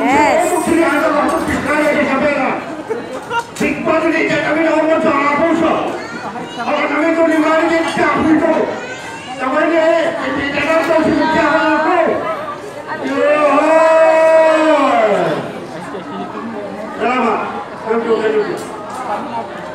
Yes. ラマ、環境大丈夫です。